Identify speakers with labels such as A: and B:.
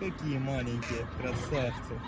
A: Какие маленькие красавцы.